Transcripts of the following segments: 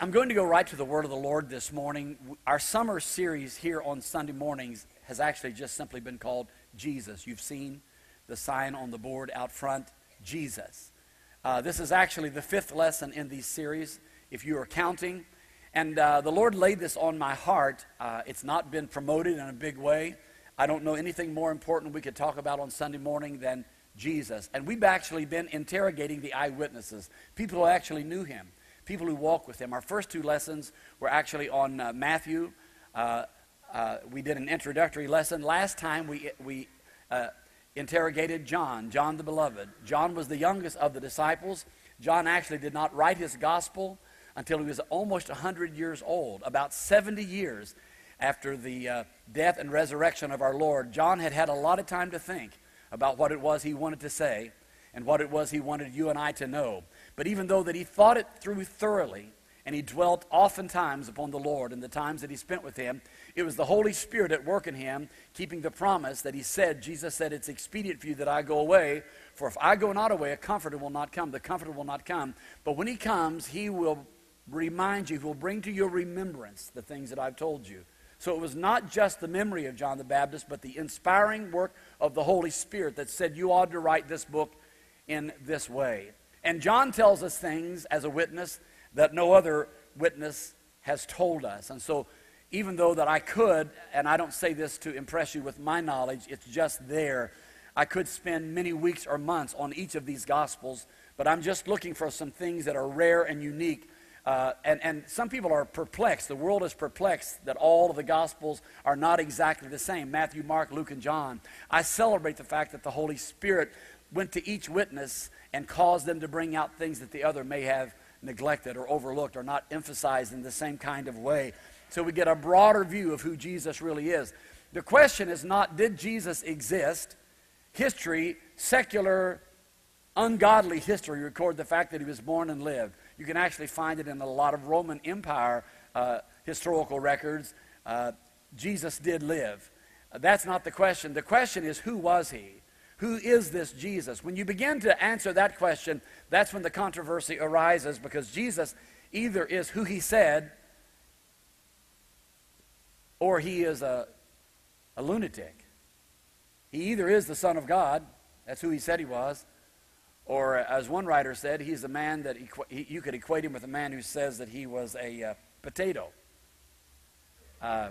I'm going to go right to the word of the Lord this morning. Our summer series here on Sunday mornings has actually just simply been called Jesus. You've seen the sign on the board out front, Jesus. Uh, this is actually the fifth lesson in these series, if you are counting. And uh, the Lord laid this on my heart. Uh, it's not been promoted in a big way. I don't know anything more important we could talk about on Sunday morning than Jesus. And we've actually been interrogating the eyewitnesses, people who actually knew him, people who walk with him. Our first two lessons were actually on uh, Matthew. Uh, uh, we did an introductory lesson. Last time we, we uh, interrogated John, John the Beloved. John was the youngest of the disciples. John actually did not write his gospel until he was almost 100 years old, about 70 years after the uh, death and resurrection of our Lord, John had had a lot of time to think about what it was he wanted to say and what it was he wanted you and I to know. But even though that he thought it through thoroughly and he dwelt oftentimes upon the Lord in the times that he spent with him, it was the Holy Spirit at work in him, keeping the promise that he said, Jesus said, It's expedient for you that I go away, for if I go not away, a comforter will not come. The comforter will not come. But when he comes, he will remind you, he will bring to your remembrance the things that I've told you. So it was not just the memory of John the Baptist, but the inspiring work of the Holy Spirit that said, You ought to write this book in this way. And John tells us things as a witness that no other witness has told us. And so, even though that I could, and I don't say this to impress you with my knowledge, it's just there. I could spend many weeks or months on each of these gospels, but I'm just looking for some things that are rare and unique uh, and, and some people are perplexed. The world is perplexed that all of the Gospels are not exactly the same Matthew, Mark, Luke, and John. I celebrate the fact that the Holy Spirit went to each witness and cause them to bring out things that the other may have neglected or overlooked or not emphasized in the same kind of way. So we get a broader view of who Jesus really is. The question is not did Jesus exist? History, secular, ungodly history, record the fact that he was born and lived. You can actually find it in a lot of Roman Empire uh, historical records. Uh, Jesus did live. That's not the question. The question is, who was he? Who is this Jesus? When you begin to answer that question, that's when the controversy arises because Jesus either is who he said or he is a, a lunatic. He either is the Son of God, that's who he said he was, or, as one writer said, he's a man that you could equate him with a man who says that he was a uh, potato. Uh,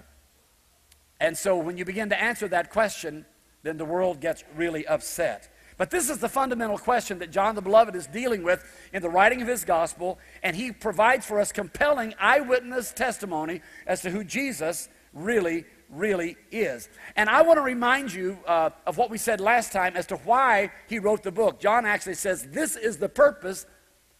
and so when you begin to answer that question, then the world gets really upset. But this is the fundamental question that John the Beloved is dealing with in the writing of his gospel, and he provides for us compelling eyewitness testimony as to who Jesus really really is. And I want to remind you uh, of what we said last time as to why he wrote the book. John actually says, This is the purpose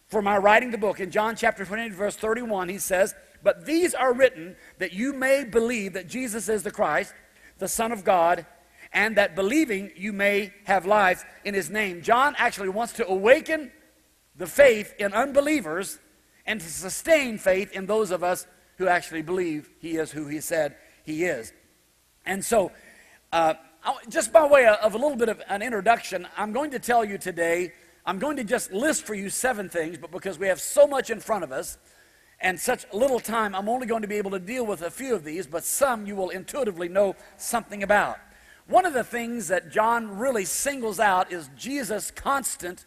for my writing the book. In John chapter 28, verse 31, he says, But these are written that you may believe that Jesus is the Christ, the Son of God, and that believing you may have life in his name. John actually wants to awaken the faith in unbelievers and to sustain faith in those of us who actually believe he is who he said he is. And so, uh, just by way of a little bit of an introduction, I'm going to tell you today, I'm going to just list for you seven things, but because we have so much in front of us and such little time, I'm only going to be able to deal with a few of these, but some you will intuitively know something about. One of the things that John really singles out is Jesus' constant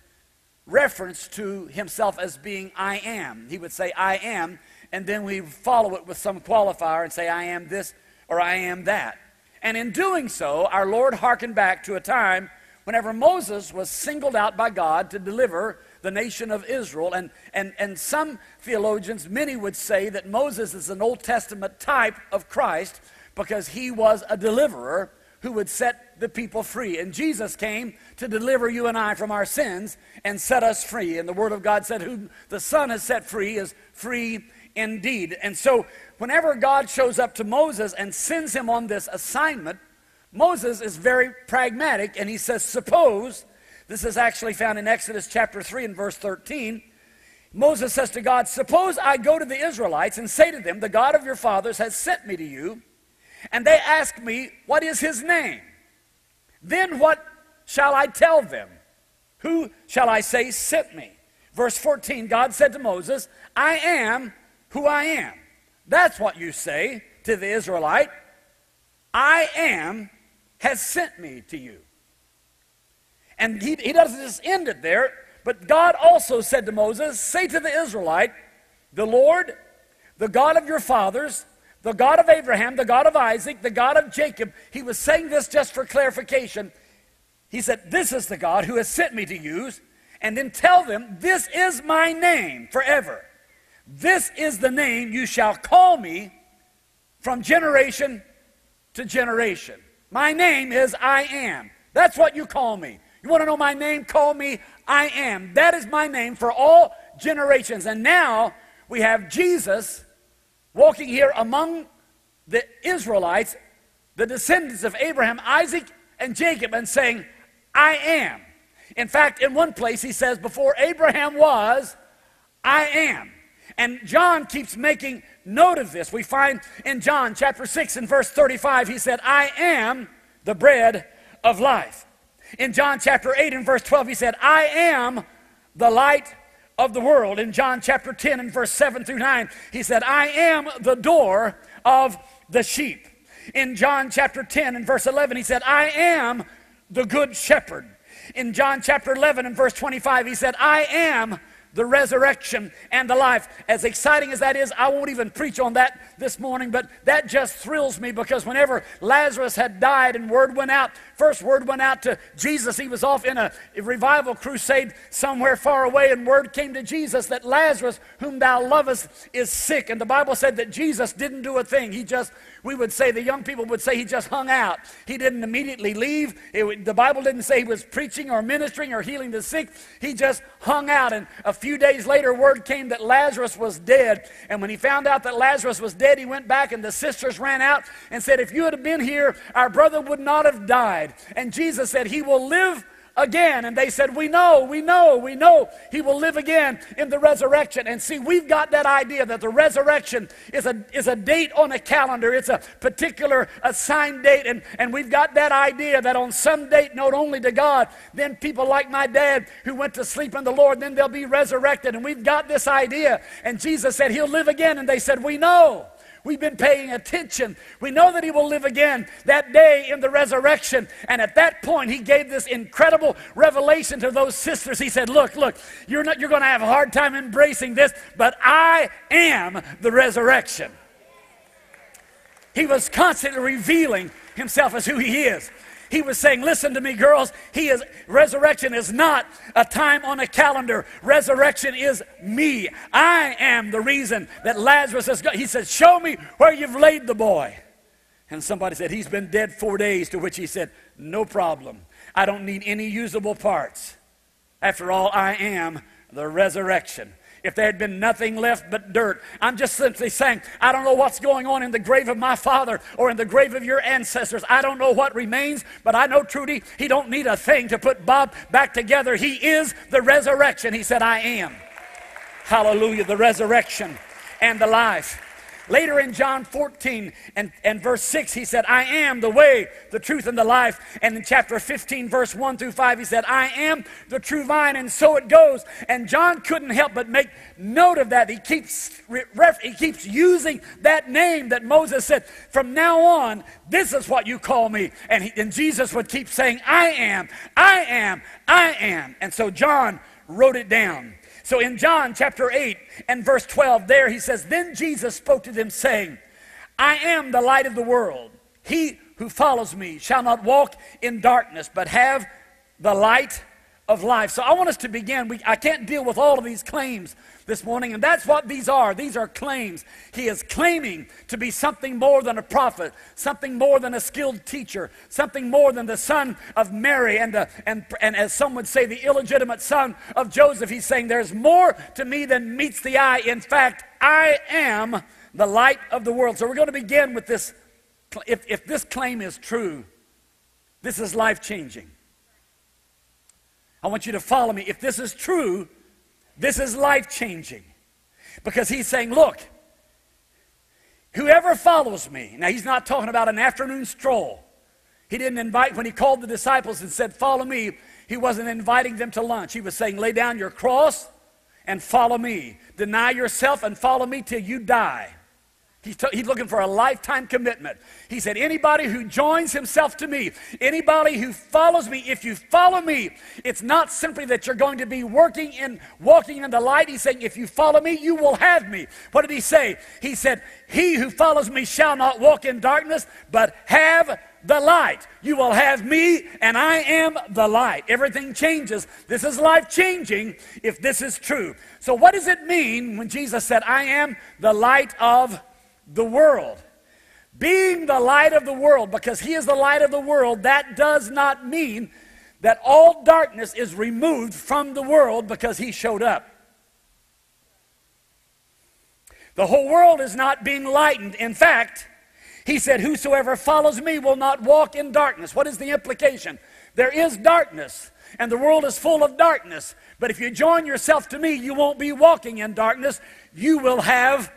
reference to himself as being I am. He would say, I am, and then we follow it with some qualifier and say, I am this or I am that. And in doing so, our Lord hearkened back to a time whenever Moses was singled out by God to deliver the nation of Israel. And, and, and some theologians, many would say that Moses is an Old Testament type of Christ because he was a deliverer who would set the people free. And Jesus came to deliver you and I from our sins and set us free. And the Word of God said, Who the Son has set free is free indeed. And so whenever God shows up to Moses and sends him on this assignment, Moses is very pragmatic and he says, Suppose, this is actually found in Exodus chapter 3 and verse 13. Moses says to God, Suppose I go to the Israelites and say to them, The God of your fathers has sent me to you, and they ask me, What is his name? Then what shall I tell them? Who shall I say sent me? Verse 14 God said to Moses, I am who I am. That's what you say to the Israelite. I am has sent me to you. And he, he doesn't just end it there, but God also said to Moses, Say to the Israelite, the Lord, the God of your fathers, the God of Abraham, the God of Isaac, the God of Jacob, he was saying this just for clarification. He said, This is the God who has sent me to use, and then tell them, This is my name forever. This is the name you shall call me from generation to generation. My name is I am. That's what you call me. You want to know my name? Call me I am. That is my name for all generations. And now we have Jesus walking here among the Israelites, the descendants of Abraham, Isaac, and Jacob, and saying, I am. In fact, in one place he says, Before Abraham was, I am. And John keeps making note of this. We find in John chapter 6 and verse 35, he said, I am the bread of life. In John chapter 8 and verse 12, he said, I am the light of the world. In John chapter 10 and verse 7 through 9, he said, I am the door of the sheep. In John chapter 10 and verse 11, he said, I am the good shepherd. In John chapter 11 and verse 25, he said, I am the resurrection and the life. As exciting as that is, I won't even preach on that this morning, but that just thrills me because whenever Lazarus had died and word went out, first word went out to Jesus, he was off in a revival crusade somewhere far away, and word came to Jesus that Lazarus, whom thou lovest, is sick. And the Bible said that Jesus didn't do a thing. He just, we would say, the young people would say he just hung out. He didn't immediately leave. It, the Bible didn't say he was preaching or ministering or healing the sick. He just hung out. And a few days later, word came that Lazarus was dead. And when he found out that Lazarus was dead, he went back, and the sisters ran out and said, If you had been here, our brother would not have died. And Jesus said, He will live again. And they said, We know, we know, we know he will live again in the resurrection. And see, we've got that idea that the resurrection is a, is a date on a calendar, it's a particular assigned date. And, and we've got that idea that on some date, known only to God, then people like my dad who went to sleep in the Lord, then they'll be resurrected. And we've got this idea. And Jesus said, He'll live again. And they said, We know. We've been paying attention. We know that he will live again that day in the resurrection. And at that point, he gave this incredible revelation to those sisters. He said, Look, look, you're, not, you're going to have a hard time embracing this, but I am the resurrection. He was constantly revealing himself as who he is. He was saying, Listen to me, girls. He is resurrection is not a time on a calendar. Resurrection is me. I am the reason that Lazarus has gone. He said, Show me where you've laid the boy. And somebody said, He's been dead four days, to which he said, No problem. I don't need any usable parts. After all, I am the resurrection if there had been nothing left but dirt. I'm just simply saying, I don't know what's going on in the grave of my father or in the grave of your ancestors. I don't know what remains, but I know, Trudy, he don't need a thing to put Bob back together. He is the resurrection. He said, I am. Hallelujah, the resurrection and the life. Later in John 14 and, and verse 6, he said, I am the way, the truth, and the life. And in chapter 15, verse 1 through 5, he said, I am the true vine, and so it goes. And John couldn't help but make note of that. He keeps, he keeps using that name that Moses said, From now on, this is what you call me. And, he, and Jesus would keep saying, I am, I am, I am. And so John wrote it down. So in John chapter 8 and verse 12, there he says, Then Jesus spoke to them, saying, I am the light of the world. He who follows me shall not walk in darkness, but have the light of life. So I want us to begin. We, I can't deal with all of these claims this morning, and that's what these are. These are claims. He is claiming to be something more than a prophet, something more than a skilled teacher, something more than the son of Mary, and, uh, and, and as some would say, the illegitimate son of Joseph. He's saying, There's more to me than meets the eye. In fact, I am the light of the world. So we're going to begin with this. If, if this claim is true, this is life changing. I want you to follow me. If this is true, this is life changing. Because he's saying, look, whoever follows me, now he's not talking about an afternoon stroll. He didn't invite, when he called the disciples and said, Follow me, he wasn't inviting them to lunch. He was saying, Lay down your cross and follow me. Deny yourself and follow me till you die. He's, t- he's, looking for a lifetime commitment. He said, Anybody who joins himself to me, anybody who follows me, if you follow me, it's not simply that you're going to be working in, walking in the light. He's saying, If you follow me, you will have me. What did he say? He said, He who follows me shall not walk in darkness, but have the light. You will have me, and I am the light. Everything changes. This is life changing if this is true. So, what does it mean when Jesus said, I am the light of the world. Being the light of the world, because He is the light of the world, that does not mean that all darkness is removed from the world because He showed up. The whole world is not being lightened. In fact, He said, Whosoever follows me will not walk in darkness. What is the implication? There is darkness, and the world is full of darkness. But if you join yourself to me, you won't be walking in darkness. You will have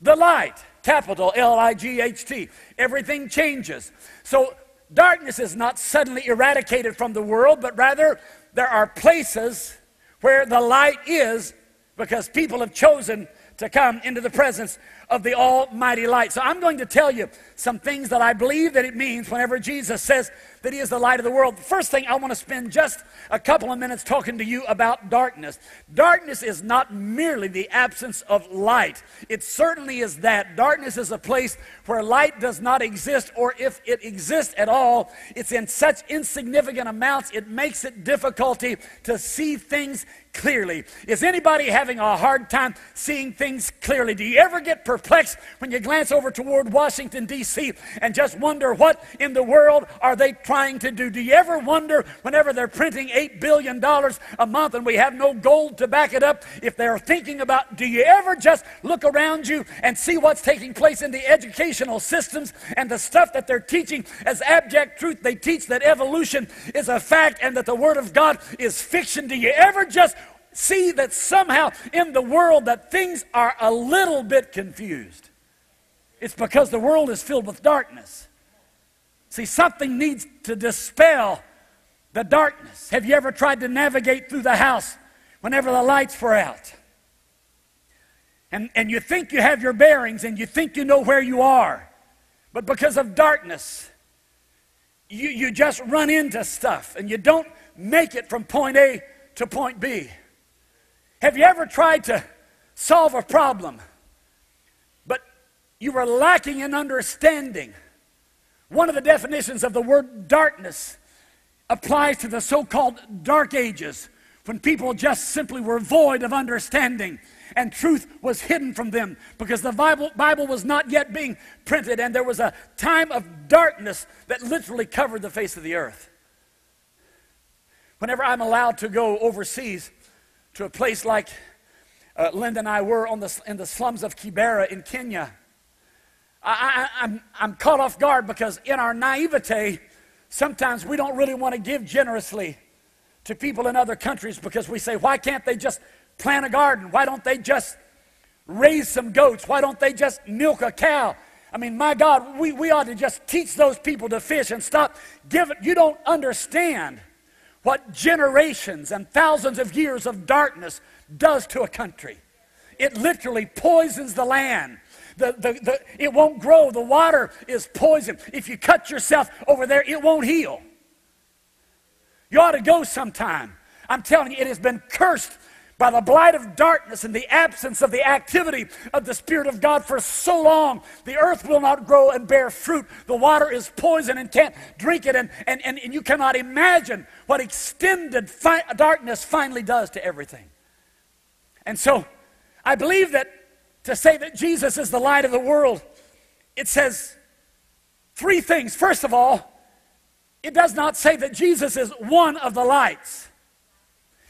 the light. Capital L I G H T. Everything changes. So darkness is not suddenly eradicated from the world, but rather there are places where the light is because people have chosen to come into the presence of the almighty light. So I'm going to tell you some things that I believe that it means whenever Jesus says that he is the light of the world. The first thing I want to spend just a couple of minutes talking to you about darkness. Darkness is not merely the absence of light. It certainly is that. Darkness is a place where light does not exist or if it exists at all, it's in such insignificant amounts it makes it difficulty to see things clearly. Is anybody having a hard time seeing things clearly? Do you ever get perplexed when you glance over toward Washington, D.C., and just wonder what in the world are they trying to do? Do you ever wonder whenever they're printing $8 billion a month and we have no gold to back it up, if they're thinking about, do you ever just look around you and see what's taking place in the educational systems and the stuff that they're teaching as abject truth? They teach that evolution is a fact and that the Word of God is fiction. Do you ever just see that somehow in the world that things are a little bit confused. It's because the world is filled with darkness. See, something needs to dispel the darkness. Have you ever tried to navigate through the house whenever the lights were out? And, and you think you have your bearings and you think you know where you are. But because of darkness, you, you just run into stuff and you don't make it from point A to point B. Have you ever tried to solve a problem, but you were lacking in understanding? One of the definitions of the word darkness applies to the so called dark ages when people just simply were void of understanding and truth was hidden from them because the Bible, Bible was not yet being printed and there was a time of darkness that literally covered the face of the earth. Whenever I'm allowed to go overseas, to a place like uh, Linda and I were on the, in the slums of Kibera in Kenya. I, I, I'm, I'm caught off guard because in our naivete, sometimes we don't really want to give generously to people in other countries because we say, why can't they just plant a garden? Why don't they just raise some goats? Why don't they just milk a cow? I mean, my God, we, we ought to just teach those people to fish and stop giving. You don't understand what generations and thousands of years of darkness does to a country. It literally poisons the land. The, the, the, it won't grow. The water is poison. If you cut yourself over there, it won't heal. You ought to go sometime. I'm telling you, it has been cursed by the blight of darkness and the absence of the activity of the Spirit of God for so long, the earth will not grow and bear fruit. The water is poison and can't drink it, and, and, and, and you cannot imagine what extended fi- darkness finally does to everything. And so, I believe that to say that Jesus is the light of the world, it says three things. First of all, it does not say that Jesus is one of the lights.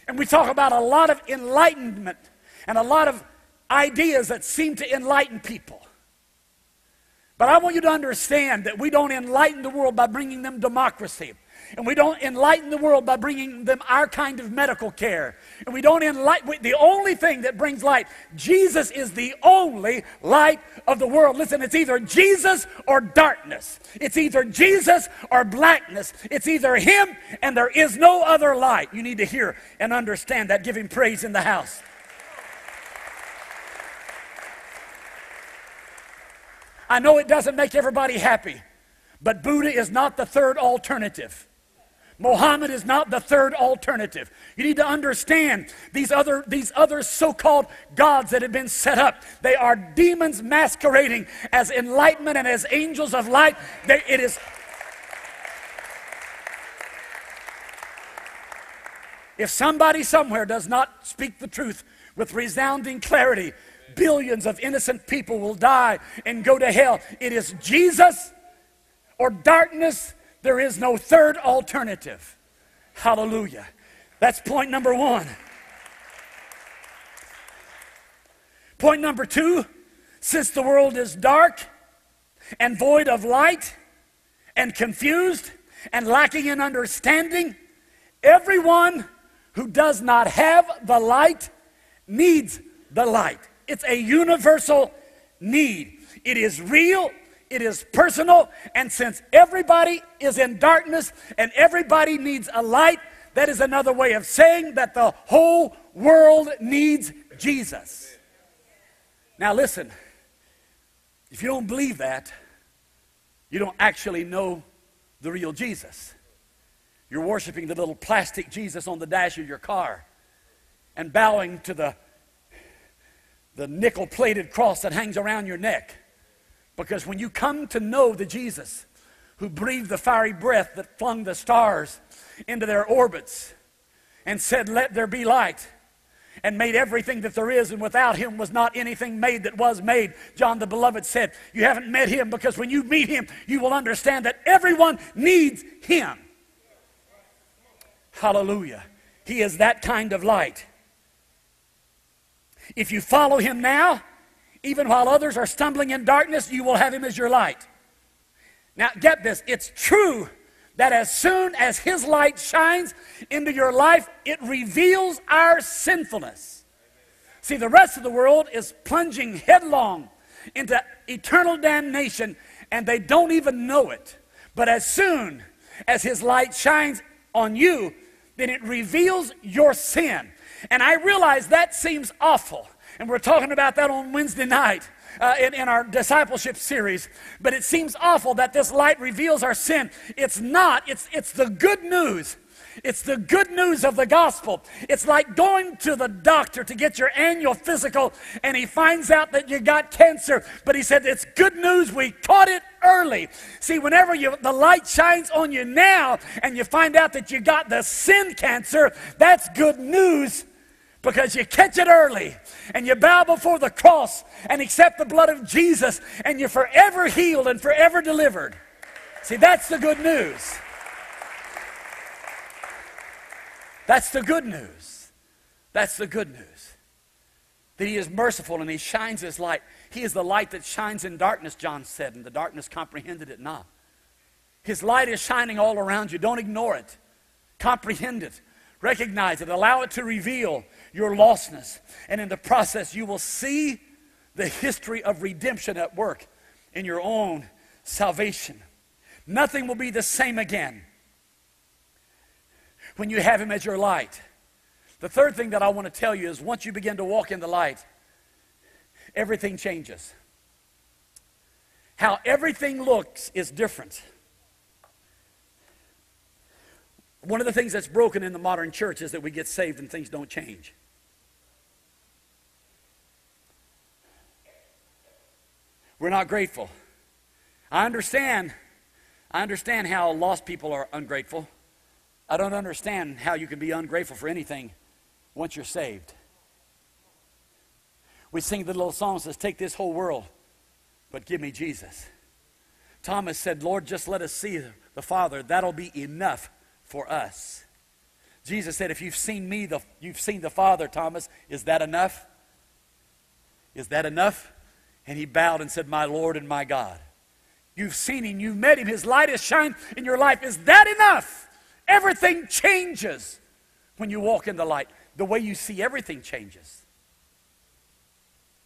And we talk about a lot of enlightenment and a lot of ideas that seem to enlighten people. But I want you to understand that we don't enlighten the world by bringing them democracy and we don't enlighten the world by bringing them our kind of medical care. And we don't enlighten we, the only thing that brings light. Jesus is the only light of the world. Listen, it's either Jesus or darkness. It's either Jesus or blackness. It's either him and there is no other light. You need to hear and understand that. Give him praise in the house. I know it doesn't make everybody happy, but Buddha is not the third alternative. Mohammed is not the third alternative. You need to understand these other, these other so called gods that have been set up. They are demons masquerading as enlightenment and as angels of light. They, it is. If somebody somewhere does not speak the truth with resounding clarity, billions of innocent people will die and go to hell. It is Jesus or darkness there is no third alternative. Hallelujah. That's point number one. Point number two since the world is dark and void of light and confused and lacking in understanding, everyone who does not have the light needs the light. It's a universal need. It is real, it is personal, and since everybody is in darkness and everybody needs a light, that is another way of saying that the whole world needs Jesus. Now, listen, if you don't believe that, you don't actually know the real Jesus. You're worshiping the little plastic Jesus on the dash of your car and bowing to the, the nickel plated cross that hangs around your neck. Because when you come to know the Jesus who breathed the fiery breath that flung the stars into their orbits and said, Let there be light, and made everything that there is, and without him was not anything made that was made. John the Beloved said, You haven't met him because when you meet him, you will understand that everyone needs him. Hallelujah. He is that kind of light. If you follow him now, even while others are stumbling in darkness, you will have him as your light. Now, get this it's true that as soon as his light shines into your life, it reveals our sinfulness. See, the rest of the world is plunging headlong into eternal damnation, and they don't even know it. But as soon as his light shines on you, then it reveals your sin. And I realize that seems awful. And we're talking about that on Wednesday night. Uh, in, in our discipleship series, but it seems awful that this light reveals our sin. It's not, it's, it's the good news it's the good news of the gospel. It's like going to the doctor to get your annual physical and he finds out that you got cancer, but he said, It's good news. We caught it early. See, whenever you, the light shines on you now and you find out that you got the sin cancer, that's good news because you catch it early and you bow before the cross and accept the blood of Jesus and you're forever healed and forever delivered. See, that's the good news. That's the good news. That's the good news. That He is merciful and He shines His light. He is the light that shines in darkness, John said, and the darkness comprehended it not. His light is shining all around you. Don't ignore it. Comprehend it. Recognize it. Allow it to reveal your lostness. And in the process, you will see the history of redemption at work in your own salvation. Nothing will be the same again when you have Him as your light. The third thing that I want to tell you is once you begin to walk in the light, everything changes. How everything looks is different. One of the things that's broken in the modern church is that we get saved and things don't change. We're not grateful. I understand. I understand how lost people are ungrateful. I don't understand how you can be ungrateful for anything once you're saved. We sing the little song that says, Take this whole world, but give me Jesus. Thomas said, Lord, just let us see the Father. That'll be enough for us. Jesus said, If you've seen me, the, you've seen the Father, Thomas. Is that enough? Is that enough? And he bowed and said, My Lord and my God. You've seen him, you've met him, his light has shined in your life. Is that enough? Everything changes when you walk in the light. The way you see everything changes.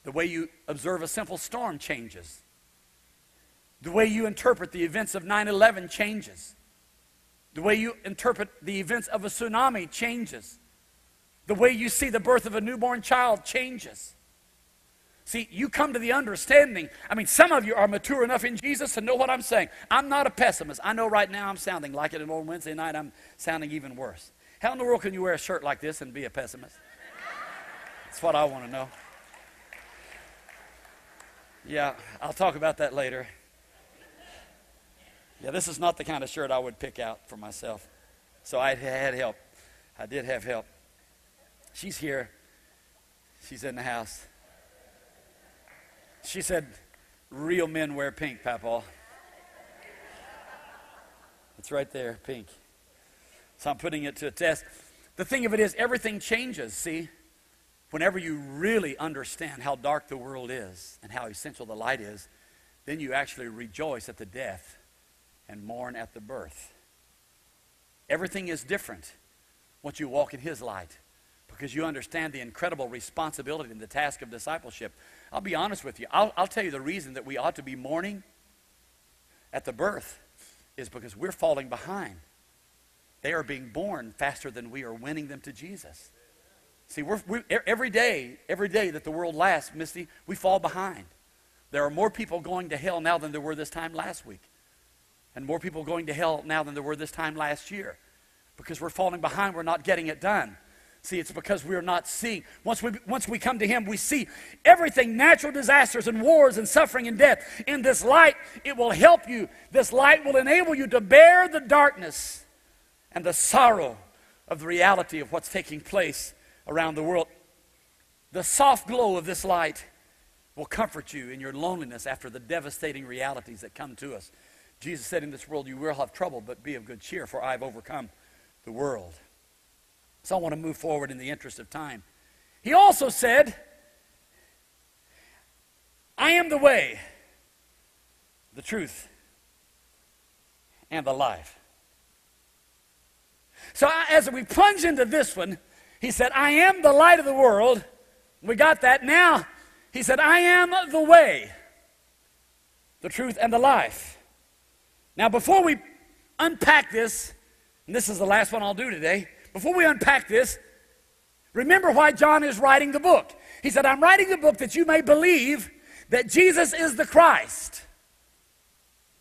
The way you observe a simple storm changes. The way you interpret the events of 9 11 changes. The way you interpret the events of a tsunami changes. The way you see the birth of a newborn child changes. See, you come to the understanding. I mean, some of you are mature enough in Jesus to know what I'm saying. I'm not a pessimist. I know right now I'm sounding like it, and on Wednesday night I'm sounding even worse. How in the world can you wear a shirt like this and be a pessimist? That's what I want to know. Yeah, I'll talk about that later. Yeah, this is not the kind of shirt I would pick out for myself. So I had help. I did have help. She's here. She's in the house. She said, Real men wear pink, Papa. It's right there, pink. So I'm putting it to a test. The thing of it is, everything changes, see? Whenever you really understand how dark the world is and how essential the light is, then you actually rejoice at the death and mourn at the birth. Everything is different once you walk in His light because you understand the incredible responsibility and the task of discipleship. I'll be honest with you. I'll, I'll tell you the reason that we ought to be mourning at the birth is because we're falling behind. They are being born faster than we are winning them to Jesus. See, we're, we, every day, every day that the world lasts, Misty, we fall behind. There are more people going to hell now than there were this time last week. And more people going to hell now than there were this time last year. Because we're falling behind, we're not getting it done. See, it's because we're not seeing. Once we, once we come to Him, we see everything natural disasters and wars and suffering and death. In this light, it will help you. This light will enable you to bear the darkness and the sorrow of the reality of what's taking place around the world. The soft glow of this light will comfort you in your loneliness after the devastating realities that come to us. Jesus said, In this world you will have trouble, but be of good cheer, for I have overcome the world. So I want to move forward in the interest of time. He also said, I am the way, the truth, and the life. So as we plunge into this one, he said, I am the light of the world. We got that. Now, he said, I am the way, the truth, and the life. Now, before we unpack this, and this is the last one I'll do today, before we unpack this, remember why John is writing the book. He said, I'm writing the book that you may believe that Jesus is the Christ.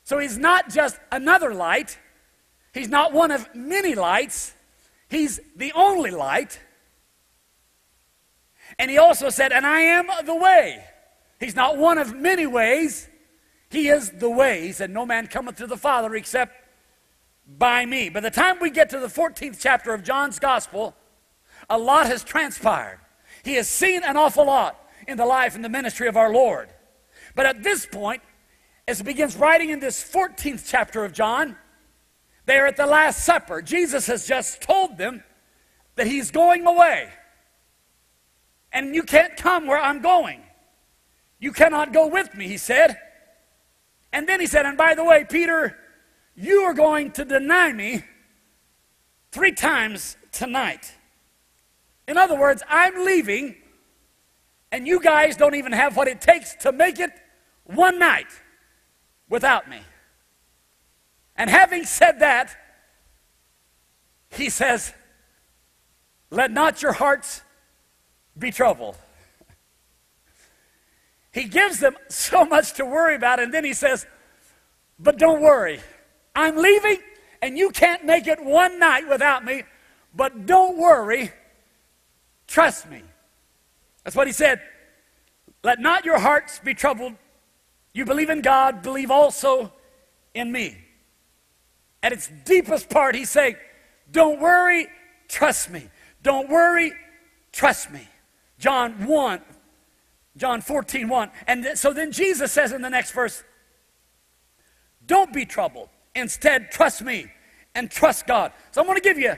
So he's not just another light, he's not one of many lights, he's the only light. And he also said, And I am the way. He's not one of many ways, he is the way. He said, No man cometh to the Father except by me. By the time we get to the 14th chapter of John's Gospel, a lot has transpired. He has seen an awful lot in the life and the ministry of our Lord. But at this point, as he begins writing in this 14th chapter of John, they are at the Last Supper. Jesus has just told them that he's going away. And you can't come where I'm going. You cannot go with me, he said. And then he said, and by the way, Peter, you are going to deny me three times tonight. In other words, I'm leaving, and you guys don't even have what it takes to make it one night without me. And having said that, he says, Let not your hearts be troubled. He gives them so much to worry about, and then he says, But don't worry. I'm leaving, and you can't make it one night without me, but don't worry. Trust me. That's what he said. Let not your hearts be troubled. You believe in God, believe also in me. At its deepest part, he's saying, Don't worry, trust me. Don't worry, trust me. John 1, John 14, 1. And so then Jesus says in the next verse, Don't be troubled. Instead, trust me and trust God. So I'm going to give you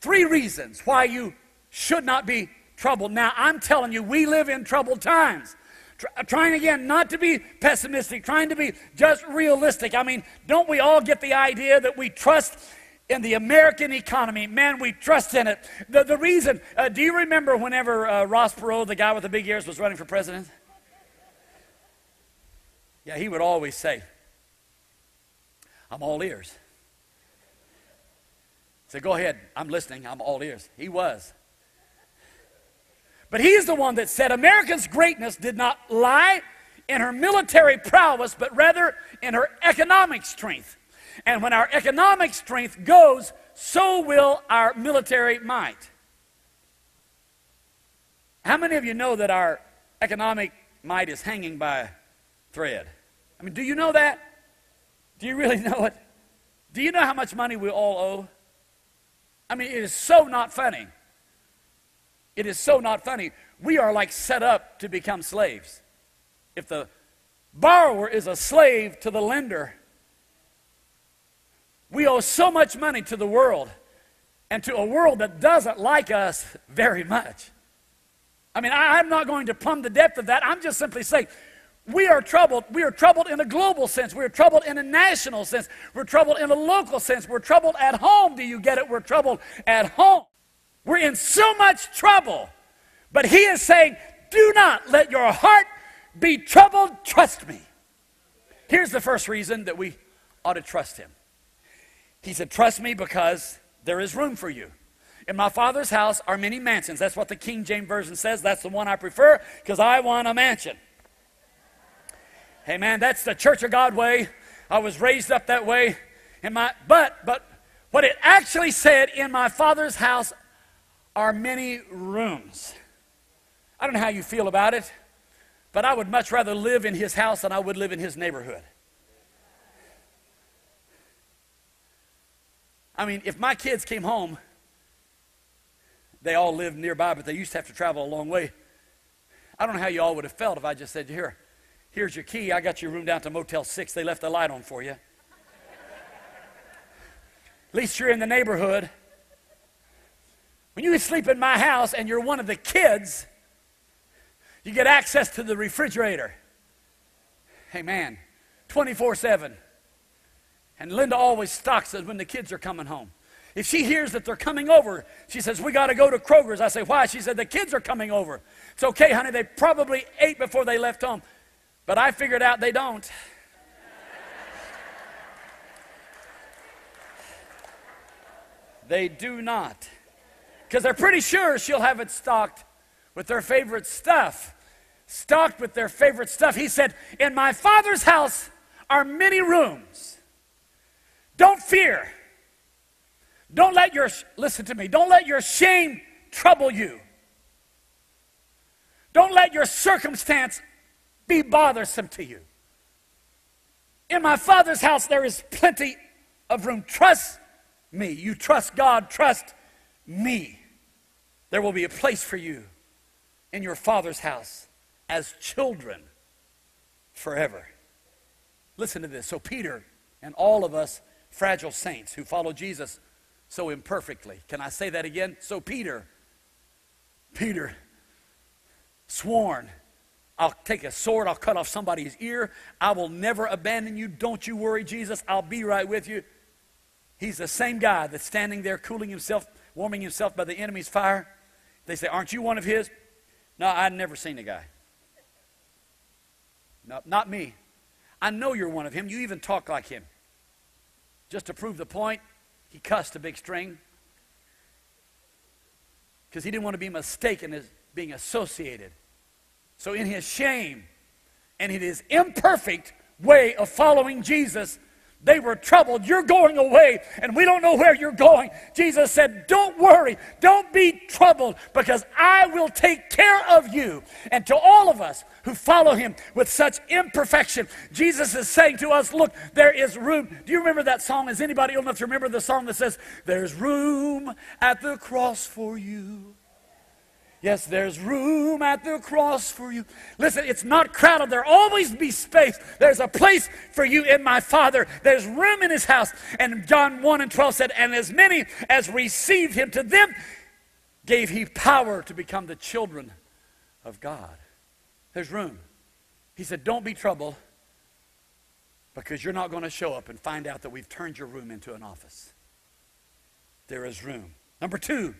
three reasons why you should not be troubled. Now, I'm telling you, we live in troubled times. trying again not to be pessimistic, trying to be just realistic. I mean, don't we all get the idea that we trust in the American economy? Man, we trust in it. The, the reason, uh, do you remember whenever uh, Ross Perot, the guy with the big ears, was running for president? Yeah, he would always say, I'm all ears. Say, go ahead. I'm listening. I'm all ears. He was. But he's the one that said America's greatness did not lie in her military prowess, but rather in her economic strength. And when our economic strength goes, so will our military might. How many of you know that our economic might is hanging by a thread? I mean, do you know that? Do you really know it? Do you know how much money we all owe? I mean, it is so not funny. It is so not funny. We are like set up to become slaves. If the borrower is a slave to the lender, we owe so much money to the world and to a world that doesn't like us very much. I mean, I, am not going to plumb the depth of that. I'm just simply saying we are troubled. We are troubled in a global sense. We are troubled in a national sense. We're troubled in a local sense. We're troubled at home. Do you get it? We're troubled at home. We're in so much trouble. But he is saying, do not let your heart be troubled. Trust me. Here's the first reason that we ought to trust him. He said, Trust me because there is room for you. In my father's house are many mansions. That's what the King James Version says. That's the one I prefer because I want a mansion. Hey man, that's the Church of God way. I was raised up that way. In my, but, but what it actually said, in my father's house are many rooms. I don't know how you feel about it, but I would much rather live in his house than I would live in his neighborhood. I mean, if my kids came home, they all lived nearby, but they used to have to travel a long way. I don't know how you all would have felt if I just said, Here, here's your key. I got your room down to Motel 6. They left the light on for you. At least you're in the neighborhood. When you sleep in my house and you're one of the kids, you get access to the refrigerator. Hey, man, 24 7. And Linda always stocks it when the kids are coming home. If she hears that they're coming over, she says, We got to go to Kroger's. I say, Why? She said, The kids are coming over. It's okay, honey. They probably ate before they left home. But I figured out they don't. they do not. Because they're pretty sure she'll have it stocked with their favorite stuff. Stocked with their favorite stuff. He said, In my father's house are many rooms. Don't fear. Don't let your, listen to me, don't let your shame trouble you. Don't let your circumstance be bothersome to you. In my Father's house, there is plenty of room. Trust me. You trust God, trust me. There will be a place for you in your Father's house as children forever. Listen to this. So, Peter and all of us fragile saints who follow Jesus so imperfectly. Can I say that again? So, Peter, Peter, sworn, I'll take a sword, I'll cut off somebody's ear, I will never abandon you. Don't you worry, Jesus, I'll be right with you. He's the same guy that's standing there cooling himself, warming himself by the enemy's fire. They say, Aren't you one of his? No, I've never seen a guy. No, not me. I know you're one of him. You even talk like him. Just to prove the point, he cussed a big string because he didn't want to be mistaken as being associated. So, in his shame and in his imperfect way of following Jesus, they were troubled. You're going away, and we don't know where you're going. Jesus said, Don't worry, don't be troubled, because I will take care of you. And to all of us who follow him with such imperfection, Jesus is saying to us, Look, there is room. Do you remember that song? Is anybody old enough to remember the song that says, There's room at the cross for you? Yes, there's room at the cross for you. Listen, it's not crowded. There'll always be space. There's a place for you in my Father. There's room in his house. And John 1 and 12 said, And as many as received him, to them gave he power to become the children of God. There's room. He said, Don't be troubled because you're not going to show up and find out that we've turned your room into an office. There is room. Number two,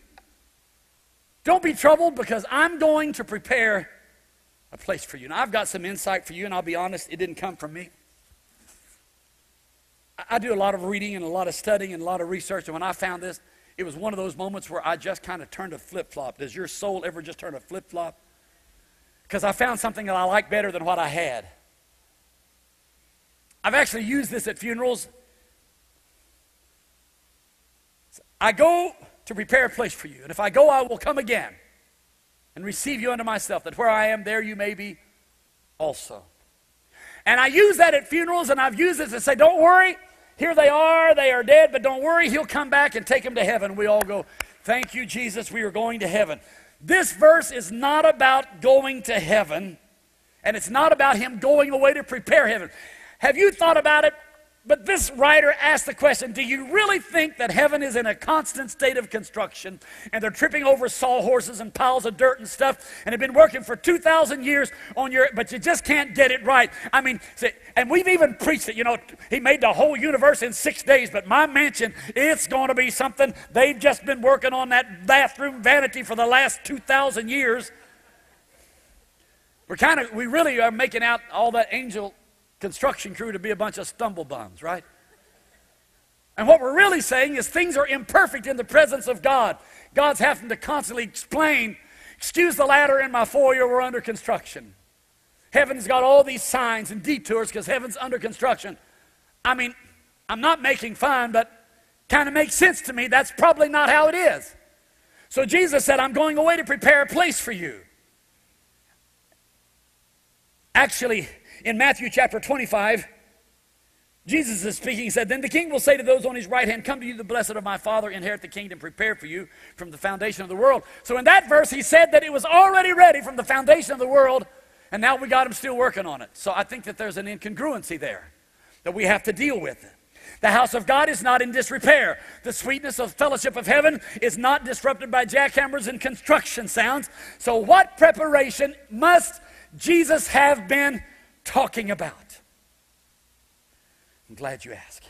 don't be troubled because I'm going to prepare a place for you. Now, I've got some insight for you, and I'll be honest, it didn't come from me. I do a lot of reading and a lot of studying and a lot of research, and when I found this, it was one of those moments where I just kind of turned a flip flop. Does your soul ever just turn a flip flop? Because I found something that I like better than what I had. I've actually used this at funerals. I go to prepare a place for you, and if I go, I will come again and receive you unto myself, that where I am, there you may be also. And I use that at funerals, and I've used it to say, don't worry, here they are, they are dead, but don't worry, he'll come back and take them to heaven. We all go, Thank you, Jesus, we are going to heaven. This verse is not about going to heaven, and it's not about him going away to prepare heaven. Have you thought about it? But this writer asked the question Do you really think that heaven is in a constant state of construction and they're tripping over sawhorses and piles of dirt and stuff and have been working for 2,000 years on your, but you just can't get it right? I mean, and we've even preached it. You know, he made the whole universe in six days, but my mansion, it's going to be something. They've just been working on that bathroom vanity for the last 2,000 years. We're kind of, we really are making out all that angel construction crew to be a bunch of stumble bums, right? And what we're really saying is things are imperfect in the presence of God. God's having to constantly explain, excuse the ladder in my foyer, we're under construction. Heaven's got all these signs and detours because heaven's under construction. I mean, I'm not making fun, but kind of makes sense to me. That's probably not how it is. So Jesus said, I'm going away to prepare a place for you. Actually, in Matthew chapter 25, Jesus is speaking. He said, Then the king will say to those on his right hand, Come to you, the blessed of my Father, inherit the kingdom prepared for you from the foundation of the world. So in that verse, he said that it was already ready from the foundation of the world, and now we got him still working on it. So I think that there's an incongruency there that we have to deal with. The house of God is not in disrepair. The sweetness of fellowship of heaven is not disrupted by jackhammers and construction sounds. So, what preparation must Jesus have been talking about? I'm glad you asked.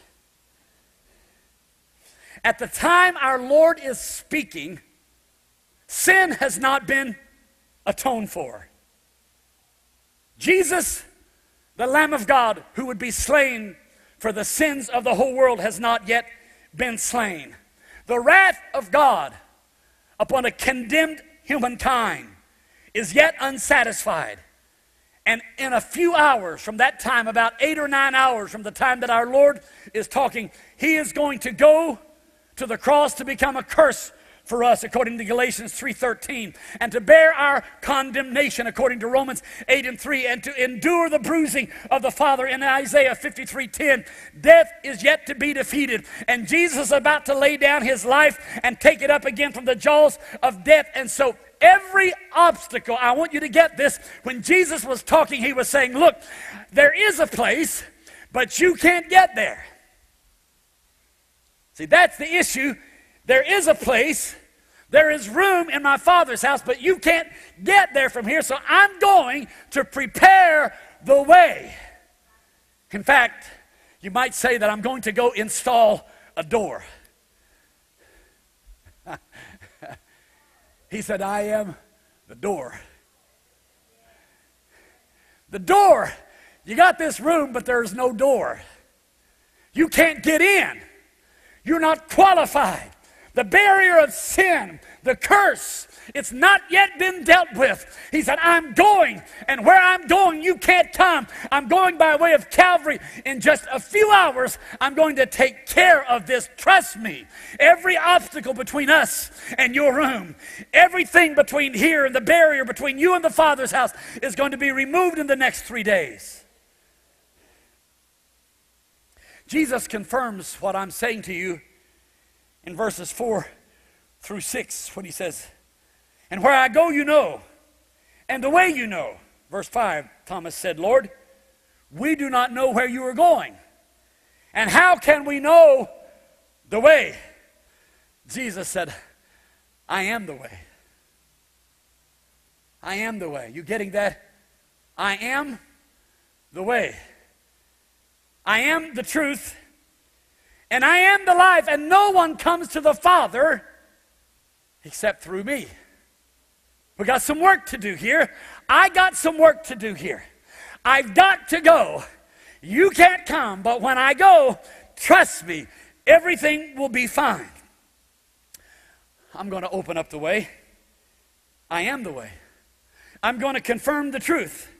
At the time our Lord is speaking, sin has not been atoned for. Jesus, the Lamb of God, who would be slain for the sins of the whole world, has not yet been slain. The wrath of God upon a condemned humankind is yet unsatisfied. And in a few hours from that time, about eight or nine hours from the time that our Lord is talking, He is going to go to the cross to become a curse for us according to Galatians 3:13 and to bear our condemnation according to Romans 8 and 3 and to endure the bruising of the Father in Isaiah 53:10 death is yet to be defeated and Jesus is about to lay down his life and take it up again from the jaws of death. And so every obstacle, I want you to get this. When Jesus was talking, he was saying, Look, there is a place, but you can't get there. See, that's the issue. There is a place, there is room in my Father's house, but you can't get there from here, so I'm going to prepare the way. In fact, you might say that I'm going to go install a door. He said, I am the door. The door. You got this room, but there's no door. You can't get in. You're not qualified. The barrier of sin, the curse, it's not yet been dealt with. He said, I'm going, and where I'm going, you can't come. I'm going by way of Calvary. In just a few hours, I'm going to take care of this. Trust me. Every obstacle between us and your room, everything between here and the barrier between you and the Father's house is going to be removed in the next three days. Jesus confirms what I'm saying to you in verses 4 through 6 when he says, and where I go, you know, and the way you know. Verse 5 Thomas said, Lord, we do not know where you are going. And how can we know the way? Jesus said, I am the way. I am the way. You getting that? I am the way. I am the truth. And I am the life. And no one comes to the Father except through me. We got some work to do here. I got some work to do here. I've got to go. You can't come, but when I go, trust me, everything will be fine. I'm going to open up the way. I am the way. I'm going to confirm the truth.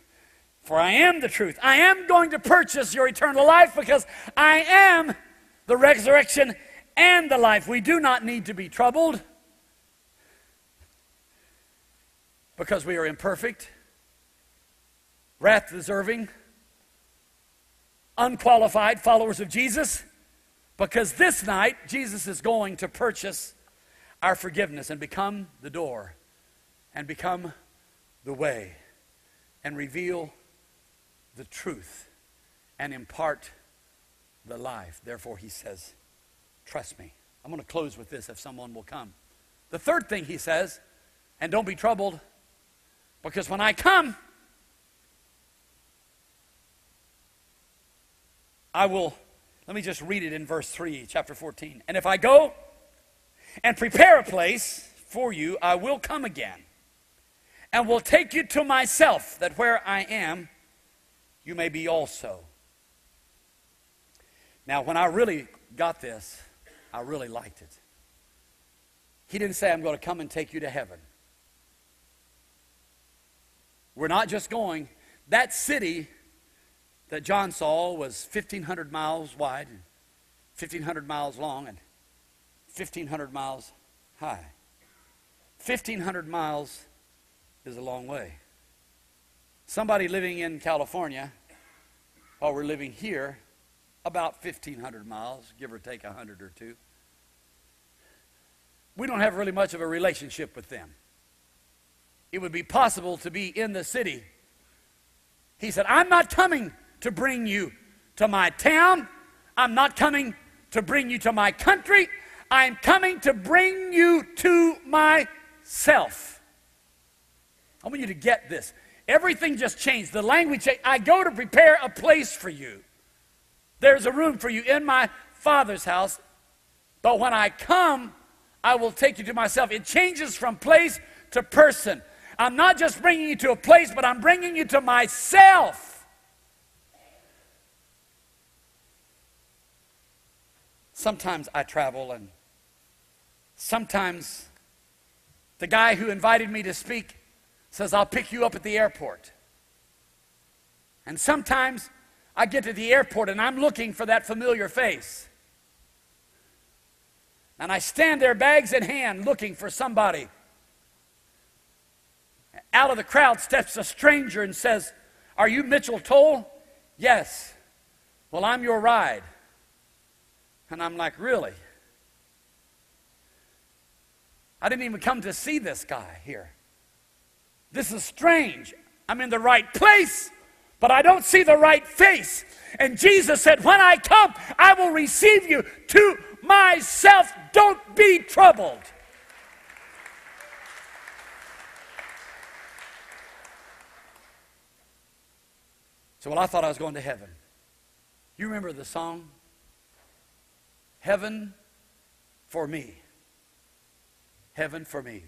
For I am the truth. I am going to purchase your eternal life because I am the resurrection and the life. We do not need to be troubled because we are imperfect, wrath deserving, unqualified followers of Jesus. Because this night, Jesus is going to purchase our forgiveness and become the door and become the way and reveal the truth and impart the life. Therefore, he says, Trust me. I'm going to close with this if someone will come. The third thing he says, and don't be troubled, because when I come, I will, let me just read it in verse 3, chapter 14. And if I go and prepare a place for you, I will come again and will take you to myself, that where I am, you may be also. Now, when I really got this, I really liked it. He didn't say, I'm going to come and take you to heaven. We're not just going, that city that John saw was 1,500 miles wide, and 1,500 miles long, and 1,500 miles high. 1,500 miles is a long way. Somebody living in California, while we're living here, about 1,500 miles, give or take 100 or two. We don't have really much of a relationship with them. It would be possible to be in the city. He said, I'm not coming to bring you to my town. I'm not coming to bring you to my country. I'm coming to bring you to myself. I want you to get this. Everything just changed. The language, I go to prepare a place for you. There's a room for you in my Father's house. But when I come, I will take you to myself. It changes from place to person. I'm not just bringing you to a place, but I'm bringing you to myself. Sometimes I travel, and sometimes the guy who invited me to speak says, I'll pick you up at the airport. And sometimes I get to the airport and I'm looking for that familiar face. And I stand there, bags in hand, looking for somebody. Out of the crowd steps a stranger and says, Are you Mitchell Tolle? Yes. Well, I'm your ride. And I'm like, Really? I didn't even come to see this guy here. This is strange. I'm in the right place, but I don't see the right face. And Jesus said, When I come, I will receive you to myself. Don't be troubled. So, well, I thought I was going to heaven. You remember the song? Heaven for me. Heaven for me.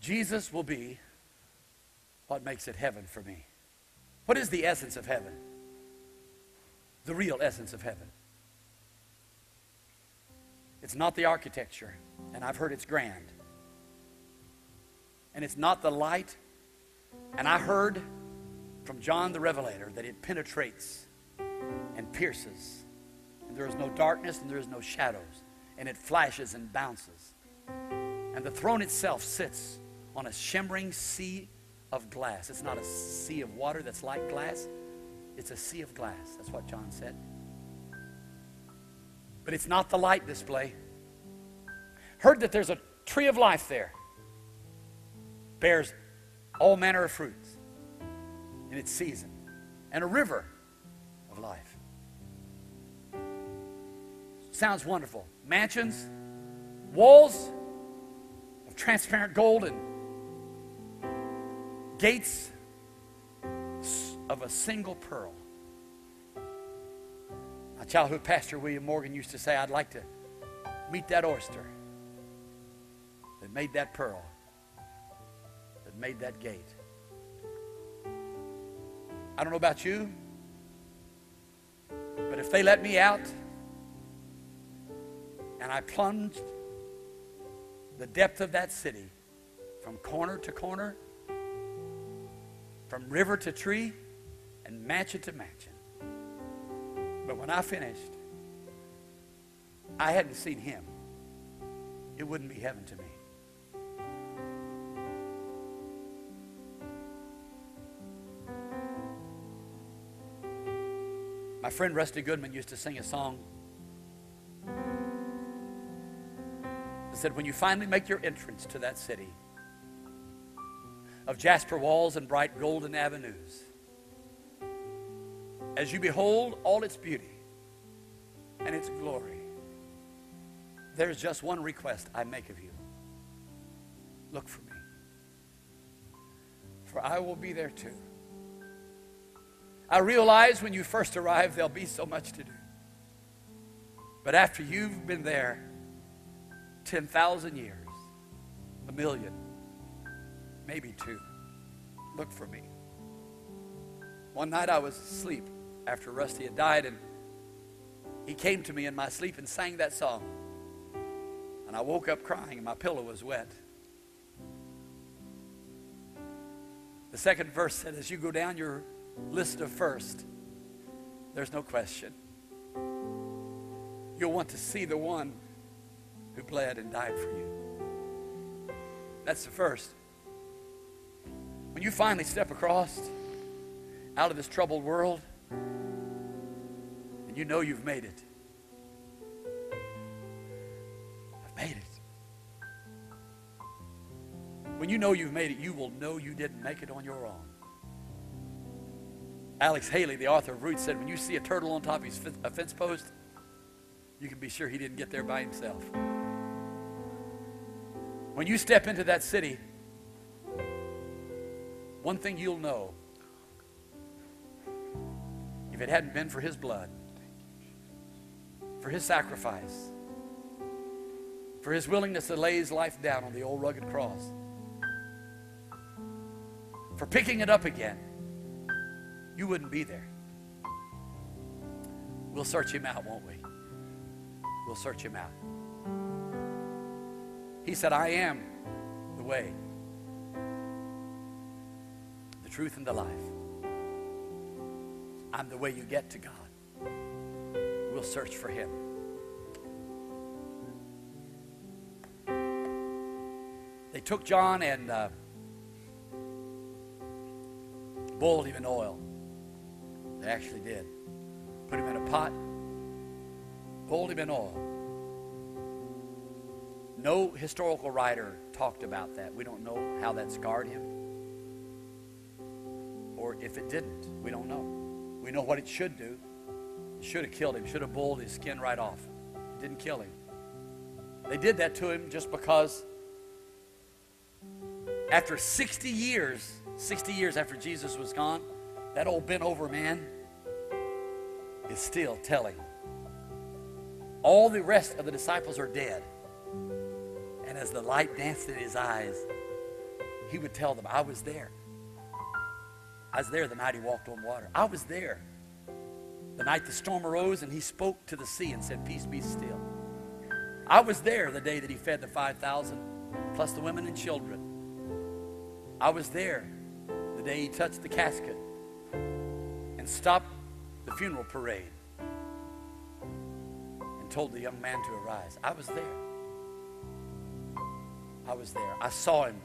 Jesus will be what makes it heaven for me. What is the essence of heaven? The real essence of heaven. It's not the architecture, and I've heard it's grand. And it's not the light, and I heard from John the Revelator that it penetrates and pierces, and there is no darkness and there is no shadows, and it flashes and bounces. And the throne itself sits on a shimmering sea of glass. It's not a sea of water that's like glass, it's a sea of glass. That's what John said. But it's not the light display. Heard that there's a tree of life there, bears all manner of fruits in its season, and a river of life. Sounds wonderful. Mansions, walls of transparent gold and gates of a single pearl. My childhood pastor, William Morgan, used to say, I'd like to meet that oyster that made that pearl, that made that gate. I don't know about you, but if they let me out and I plunged the depth of that city, from corner to corner, from river to tree, and mansion to mansion. But when I finished, I hadn't seen him. It wouldn't be heaven to me. My friend Rusty Goodman used to sing a song that said, When you finally make your entrance to that city of jasper walls and bright golden avenues, as you behold all its beauty and its glory, there's just one request I make of you look for me. For I will be there too. I realize when you first arrive, there'll be so much to do. But after you've been there 10,000 years, a million, maybe two, look for me. One night I was asleep after Rusty had died, and he came to me in my sleep and sang that song. And I woke up crying, and my pillow was wet. The second verse said, As you go down your list of first, there's no question. You'll want to see the one who bled and died for you. That's the first. When you finally step across out of this troubled world and you know you've made it, I've made it. When you know you've made it, you will know you didn't make it on your own. Alex Haley, the author of Roots, said when you see a turtle on top of his fence post, you can be sure he didn't get there by himself. When you step into that city, one thing you'll know if it hadn't been for his blood, for his sacrifice, for his willingness to lay his life down on the old rugged cross, for picking it up again you wouldn't be there. We'll search him out, won't we? We'll search him out. He said, I am the way, truth, and the life. I'm the way you get to God. We'll search for him. They took John and uh, boiled him in oil. They actually did. Put him in a pot, boiled him in oil. No historical writer talked about that. We don't know how that scarred him. If it didn't, we don't know. We know what it should do. It should have killed him, should have boiled his skin right off. It didn't kill him. They did that to him just because after 60 years, 60 years after Jesus was gone, that old bent over man is still telling. All the rest of the disciples are dead. And as the light danced in his eyes, he would tell them, I was there. I was there the night he walked on water. I was there the night the storm arose and he spoke to the sea and said, Peace be still. I was there the day that he fed the 5,000 plus the women and children. I was there the day he touched the casket and stopped the funeral parade and told the young man to arise. I was there. I was there. I saw him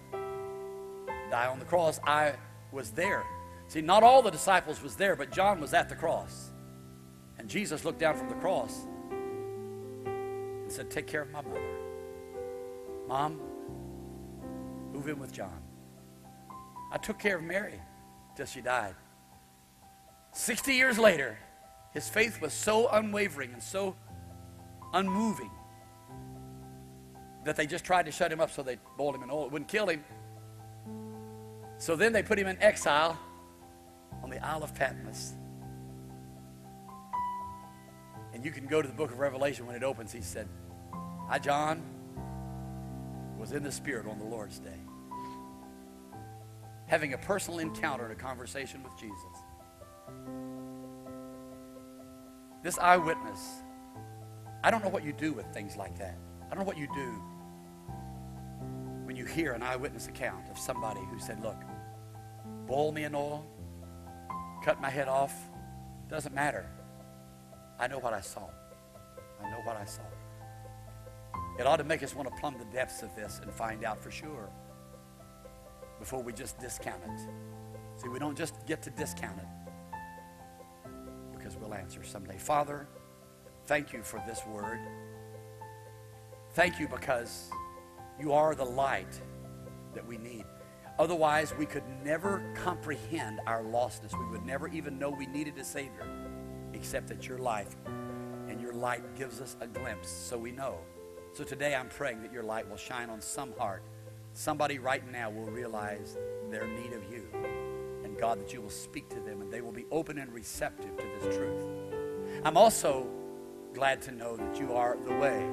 die on the cross. I was there. See, not all the disciples was there, but John was at the cross. And Jesus looked down from the cross and said, Take care of my mother. Mom, move in with John. I took care of Mary till she died. 60 years later, his faith was so unwavering and so unmoving that they just tried to shut him up so they boiled him in oil. It wouldn't kill him. So then they put him in exile on the Isle of Patmos. And you can go to the book of Revelation when it opens. He said, I, John, was in the Spirit on the Lord's day, having a personal encounter and a conversation with Jesus. This eyewitness, I don't know what you do with things like that. I don't know what you do. when you hear an eyewitness account of somebody who said, Look, boil me in oil, cut my head off, doesn't matter. I know what I saw. I know what I saw. It ought to make us want to plumb the depths of this and find out for sure before we just discount it. See, we don't just get to discount it because we'll answer someday. Father, thank you for this word. Thank you because you are the light that we need. Otherwise, we could never comprehend our lostness. We would never even know we needed a Savior, except that your life and your light gives us a glimpse so we know. So today I'm praying that your light will shine on some heart. Somebody right now will realize their need of you. And God, that you will speak to them and they will be open and receptive to this truth. I'm also glad to know that you are the way,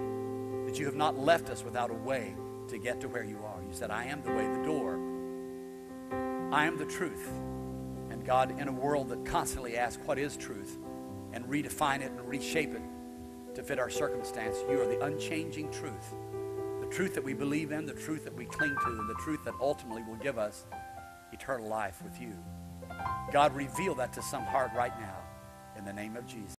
that you have not left us without a way to get to where you are. You said, I am the way, the door. I am the truth. And God, in a world that constantly asks, What is truth? and redefine it and reshape it to fit our circumstance, you are the unchanging truth. The truth that we believe in, the truth that we cling to, and the truth that ultimately will give us eternal life with you. God, reveal that to some heart right now in the name of Jesus.